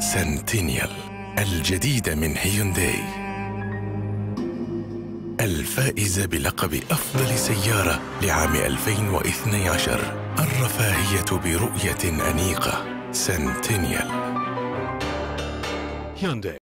سنتينيال الجديدة من هيونداي الفائزة بلقب أفضل سيارة لعام 2012 الرفاهية برؤية أنيقة سنتينيال هيونداي